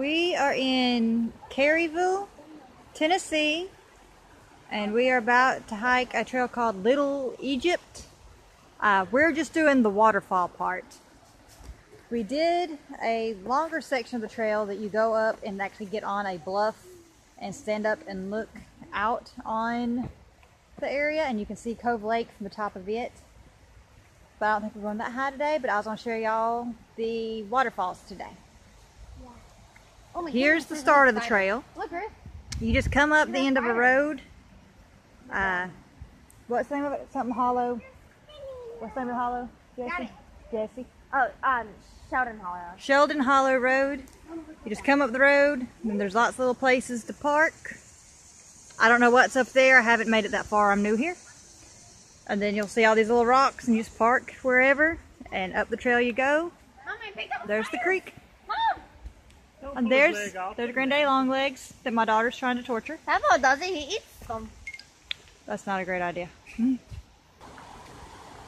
We are in Caryville, Tennessee, and we are about to hike a trail called Little Egypt. Uh, we're just doing the waterfall part. We did a longer section of the trail that you go up and actually get on a bluff and stand up and look out on the area and you can see Cove Lake from the top of it. But I don't think we're going that high today, but I was going to show y'all the waterfalls today. Oh Here's goodness, the start of the trail. Look, Ruth. You just come up the end of a road. Uh, what's the name of it? Something hollow. What's the name of the hollow? Jesse? Jesse. Oh, um, Sheldon Hollow. Sheldon Hollow Road. You just come up the road, and there's lots of little places to park. I don't know what's up there. I haven't made it that far. I'm new here. And then you'll see all these little rocks, and you just park wherever, and up the trail you go. Mom, I up a There's the creek. Mom! And there's there's Granddaddy Longlegs that my daughter's trying to torture. Pablo does it. He eats them. That's not a great idea.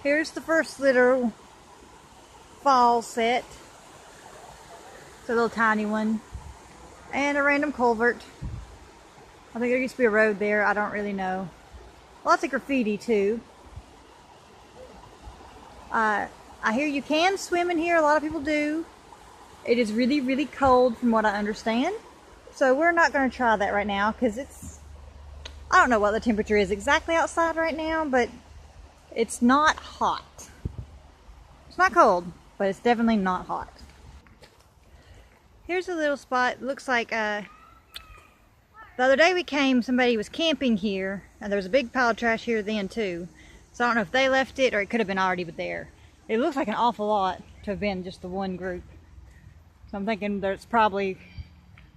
Here's the first little fall set. It's a little tiny one. And a random culvert. I think there used to be a road there. I don't really know. Lots of graffiti too. Uh, I hear you can swim in here. A lot of people do. It is really, really cold from what I understand. So we're not going to try that right now because it's I don't know what the temperature is exactly outside right now, but it's not hot. It's not cold, but it's definitely not hot. Here's a little spot. Looks like uh, the other day we came, somebody was camping here, and there was a big pile of trash here then too. So I don't know if they left it or it could have been already there. It looks like an awful lot to have been just the one group. So I'm thinking there's probably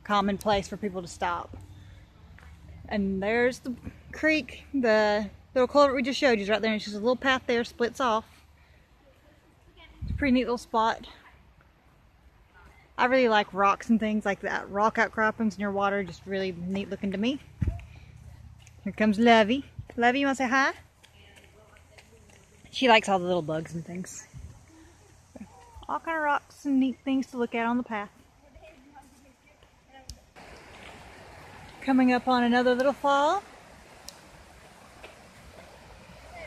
commonplace for people to stop. And there's the creek, the little culvert we just showed you is right there. And it's just a little path there, splits off. It's a pretty neat little spot. I really like rocks and things like that. Rock outcroppings near water, just really neat looking to me. Here comes Lovey. Lovey, you want to say hi? She likes all the little bugs and things. All kind of rocks and neat things to look at on the path. Coming up on another little fall.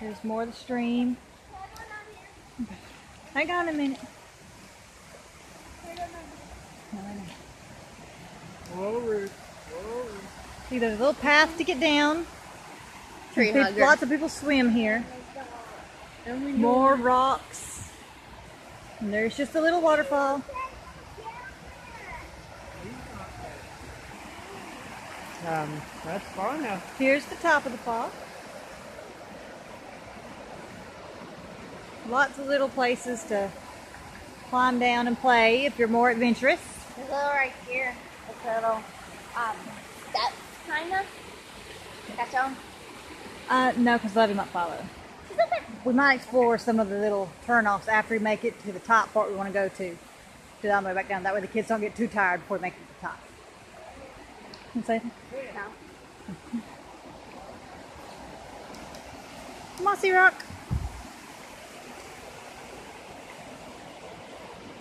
There's more of the stream. Hang on a minute. See, there's a little path to get down. Lots of people swim here. More rocks. And there's just a little waterfall. Um, that's far now. Here's the top of the fall. Lots of little places to climb down and play if you're more adventurous. There's a little right here. It's a little, um, steps, kind of. That's all. Uh, no, because Lovey might follow. She's up there. We might explore some of the little turnoffs after we make it to the top part we want to go to. That on the way back down. That way the kids don't get too tired before they make it to the top. You say anything? No. Mossy Rock.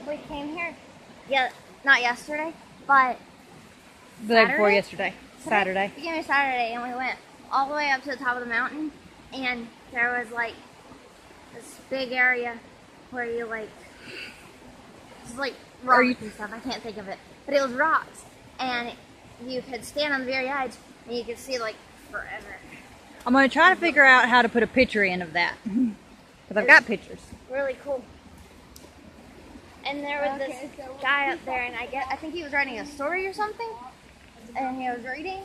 We came here, yeah, not yesterday, but The day before Saturday? yesterday. Saturday. We came here Saturday and we went all the way up to the top of the mountain and there was like this big area where you like it's like rocks you- and stuff. I can't think of it. But it was rocks and you could stand on the very edge and you could see like forever. I'm going to try to figure out how to put a picture in of that. Because I've got pictures. Really cool. And there was this guy up there and I get I think he was writing a story or something. And he was reading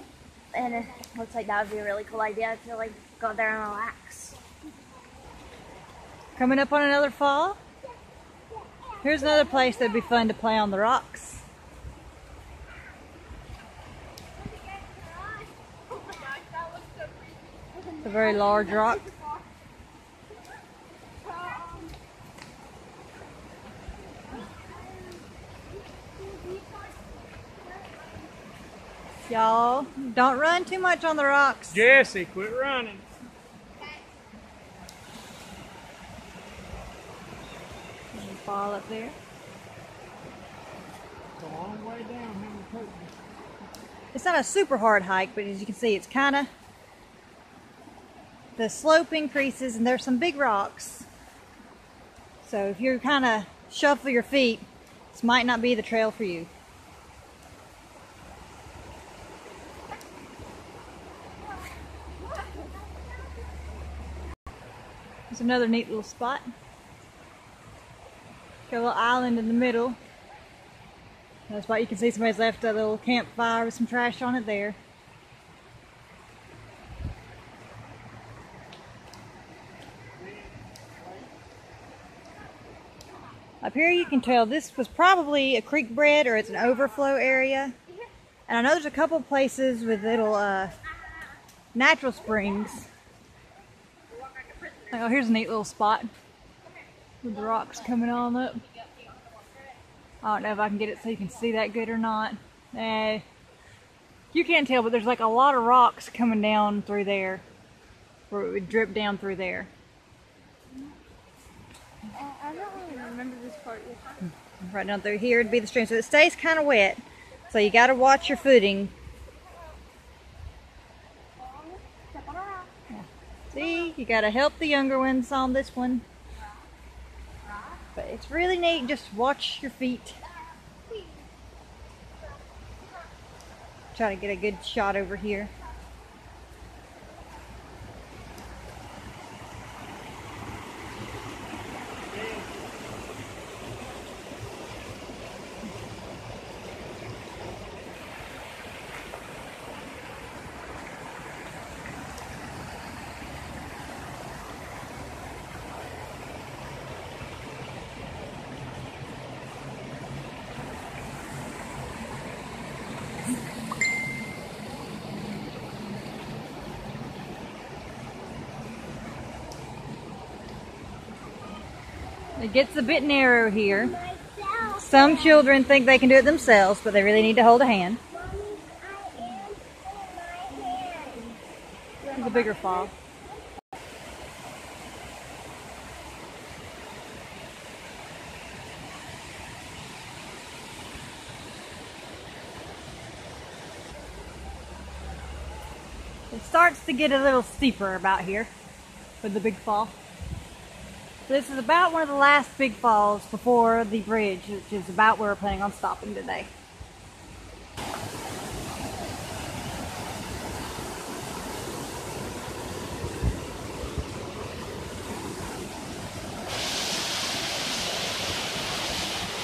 and it looks like that would be a really cool idea to like go there and relax. Coming up on another fall. Here's another place that'd be fun to play on the rocks. It's a very large rock. Y'all, don't run too much on the rocks. Jesse, quit running. Fall up there. It's a long way down. It's not a super hard hike, but as you can see, it's kind of the slope increases and there's some big rocks. So if you're kind of shuffle your feet, this might not be the trail for you. There's another neat little spot. Got a little island in the middle. That's why you can see somebody's left a little campfire with some trash on it there. Up here you can tell this was probably a creek bed or it's an overflow area. And I know there's a couple places with little uh, natural springs. Oh, here's a neat little spot with the rocks coming on up. I don't know if I can get it so you can see that good or not. Eh, you can't tell, but there's like a lot of rocks coming down through there, where it would drip down through there. I don't really remember this part. Right down through here would be the stream, so it stays kind of wet. So you got to watch your footing. See, you got to help the younger ones on this one. But it's really neat. Just watch your feet. Try to get a good shot over here. It gets a bit narrow here. Some children think they can do it themselves, but they really need to hold a hand. It's a bigger fall. It starts to get a little steeper about here with the big fall. This is about one of the last big falls before the bridge, which is about where we're planning on stopping today.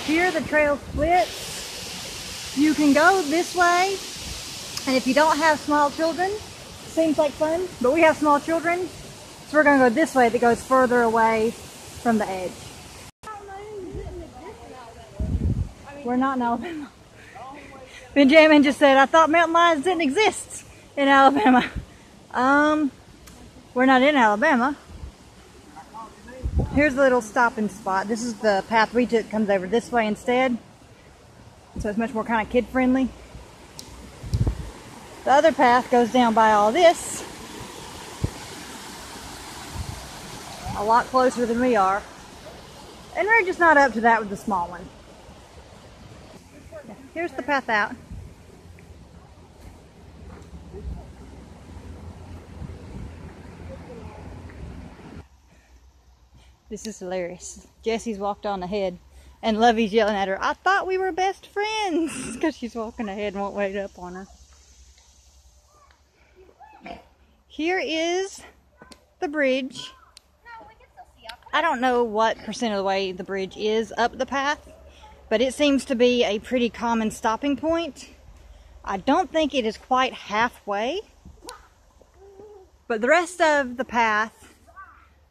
Here the trail splits. You can go this way, and if you don't have small children, seems like fun, but we have small children, so we're gonna go this way that goes further away from the edge. We're not in Alabama. Benjamin just said, I thought mountain lions didn't exist in Alabama. Um, we're not in Alabama. Here's a little stopping spot. This is the path we took, comes over this way instead. So it's much more kind of kid friendly. The other path goes down by all this. A lot closer than we are. And we're just not up to that with the small one. Here's the path out. This is hilarious. Jessie's walked on ahead and Lovey's yelling at her, I thought we were best friends because she's walking ahead and won't wait up on her. Here is the bridge. I don't know what percent of the way the bridge is up the path, but it seems to be a pretty common stopping point. I don't think it is quite halfway, but the rest of the path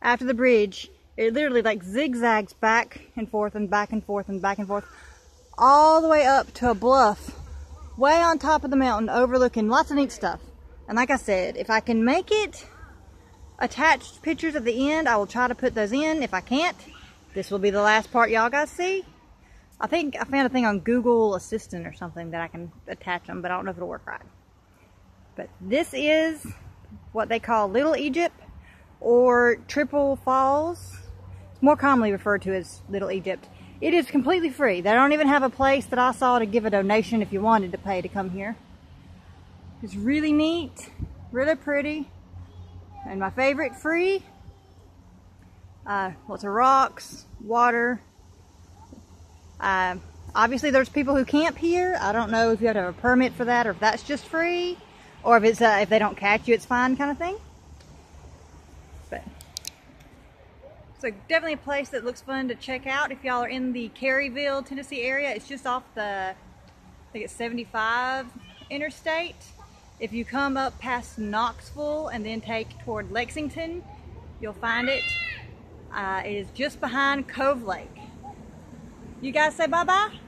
after the bridge, it literally like zigzags back and forth and back and forth and back and forth all the way up to a bluff way on top of the mountain overlooking lots of neat stuff. And like I said, if I can make it attached pictures at the end. I will try to put those in. If I can't, this will be the last part y'all guys see. I think I found a thing on Google Assistant or something that I can attach them, but I don't know if it'll work right. But this is what they call Little Egypt or Triple Falls. It's more commonly referred to as Little Egypt. It is completely free. They don't even have a place that I saw to give a donation if you wanted to pay to come here. It's really neat, really pretty. And my favorite, free. Uh, lots of rocks, water. Uh, obviously there's people who camp here. I don't know if you have to have a permit for that or if that's just free. Or if it's uh, if they don't catch you, it's fine kind of thing. But so definitely a place that looks fun to check out if y'all are in the Caryville, Tennessee area. It's just off the, I think it's 75 interstate. If you come up past Knoxville and then take toward Lexington, you'll find it. Uh, it is just behind Cove Lake. You guys say bye-bye?